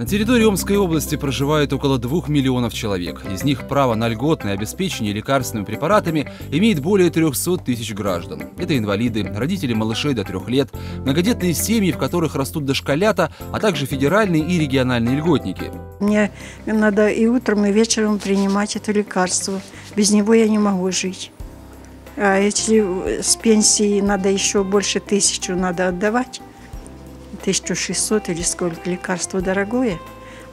На территории Омской области проживает около 2 миллионов человек. Из них право на льготное обеспечение лекарственными препаратами имеет более 300 тысяч граждан. Это инвалиды, родители малышей до трех лет, многодетные семьи, в которых растут дошколята, а также федеральные и региональные льготники. Мне надо и утром, и вечером принимать это лекарство. Без него я не могу жить. А если с пенсии надо еще больше тысячу надо отдавать, 1600 или сколько, лекарство дорогое,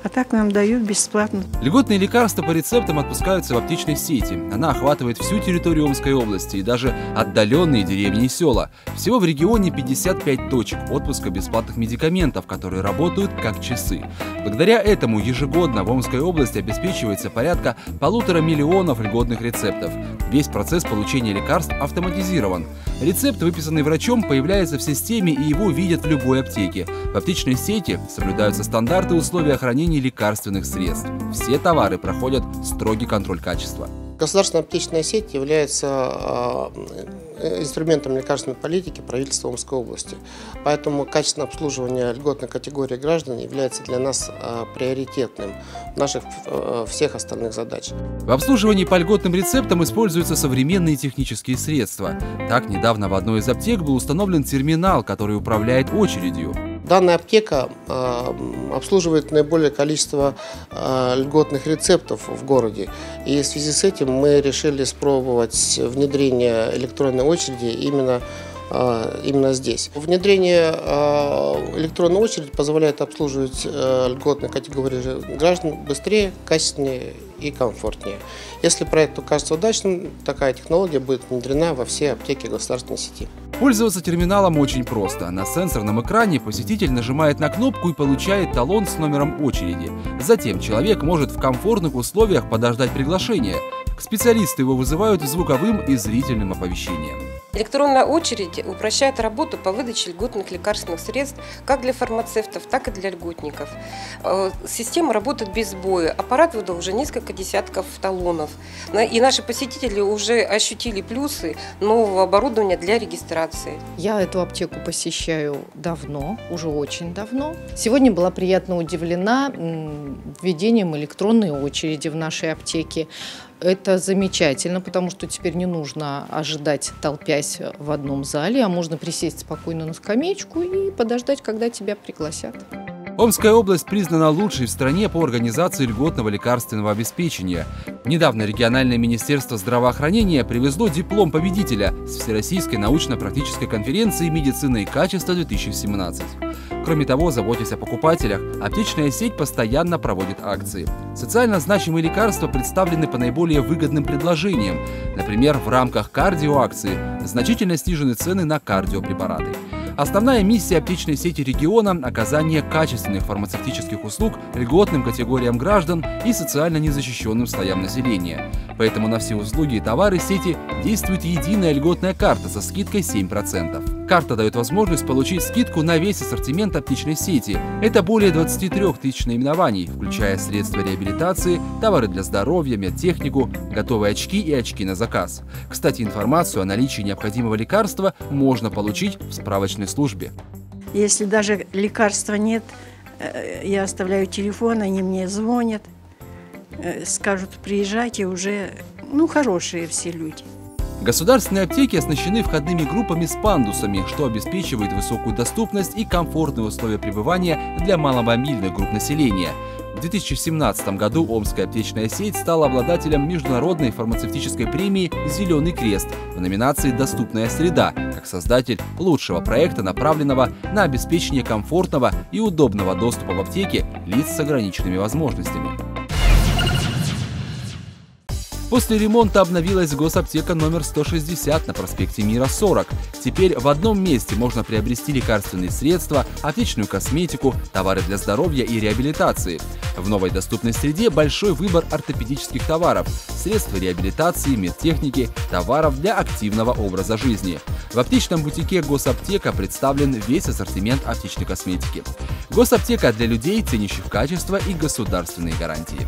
а так нам дают бесплатно. Льготные лекарства по рецептам отпускаются в аптечной сети. Она охватывает всю территорию Омской области и даже отдаленные деревни и села. Всего в регионе 55 точек отпуска бесплатных медикаментов, которые работают как часы. Благодаря этому ежегодно в Омской области обеспечивается порядка полутора миллионов льготных рецептов. Весь процесс получения лекарств автоматизирован. Рецепт, выписанный врачом, появляется в системе и его видят в любой аптеке. В аптечной сети соблюдаются стандарты условия хранения лекарственных средств. Все товары проходят строгий контроль качества. Государственная аптечная сеть является а, э, инструментом лекарственной политики правительства Омской области. Поэтому качественное обслуживание льготной категории граждан является для нас а, приоритетным в наших э, всех остальных задач. В обслуживании по льготным рецептам используются современные технические средства. Так, недавно в одной из аптек был установлен терминал, который управляет очередью. Данная аптека э, обслуживает наиболее количество э, льготных рецептов в городе. И в связи с этим мы решили спробовать внедрение электронной очереди именно э, именно здесь. Внедрение электронной очереди позволяет обслуживать льготные категории граждан быстрее, качественнее и комфортнее. Если проект окажется удачным, такая технология будет внедрена во все аптеки государственной сети. Пользоваться терминалом очень просто. На сенсорном экране посетитель нажимает на кнопку и получает талон с номером очереди. Затем человек может в комфортных условиях подождать приглашение. Специалисты его вызывают звуковым и зрительным оповещением. Электронная очередь упрощает работу по выдаче льготных лекарственных средств как для фармацевтов, так и для льготников. Э, система работает без сбоя. Аппарат выдал уже несколько десятков талонов. И наши посетители уже ощутили плюсы нового оборудования для регистрации. Я эту аптеку посещаю давно, уже очень давно. Сегодня была приятно удивлена введением электронной очереди в нашей аптеке. Это замечательно, потому что теперь не нужно ожидать, толпясь в одном зале, а можно присесть спокойно на скамеечку и подождать, когда тебя пригласят. Омская область признана лучшей в стране по организации льготного лекарственного обеспечения. Недавно региональное министерство здравоохранения привезло диплом победителя с Всероссийской научно-практической конференции «Медицина и качество-2017». Кроме того, заботясь о покупателях, аптечная сеть постоянно проводит акции. Социально значимые лекарства представлены по наиболее выгодным предложениям. Например, в рамках кардиоакции значительно снижены цены на кардиопрепараты. Основная миссия аптечной сети региона – оказание качественных фармацевтических услуг льготным категориям граждан и социально незащищенным слоям населения. Поэтому на все услуги и товары сети действует единая льготная карта со скидкой 7%. Карта дает возможность получить скидку на весь ассортимент аптечной сети. Это более 23 тысяч наименований, включая средства реабилитации, товары для здоровья, медтехнику, готовые очки и очки на заказ. Кстати, информацию о наличии необходимого лекарства можно получить в справочной службе. Если даже лекарства нет, э, я оставляю телефон, они мне звонят – Э, скажут, приезжайте уже, ну, хорошие все люди. Государственные аптеки оснащены входными группами с пандусами, что обеспечивает высокую доступность и комфортные условия пребывания для маломобильных групп населения. В 2017 году Омская аптечная сеть стала обладателем международной фармацевтической премии «Зеленый крест» в номинации «Доступная среда» как создатель лучшего проекта, направленного на обеспечение комфортного и удобного доступа в аптеке лиц с ограниченными возможностями. После ремонта обновилась госаптека номер 160 на проспекте Мира 40. Теперь в одном месте можно приобрести лекарственные средства, аптечную косметику, товары для здоровья и реабилитации. В новой доступной среде большой выбор ортопедических товаров, средств реабилитации, медтехники, товаров для активного образа жизни. В аптечном бутике Госаптека представлен весь ассортимент аптечной косметики. Госаптека для людей, ценящих качество и государственные гарантии.